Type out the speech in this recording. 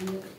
Нет.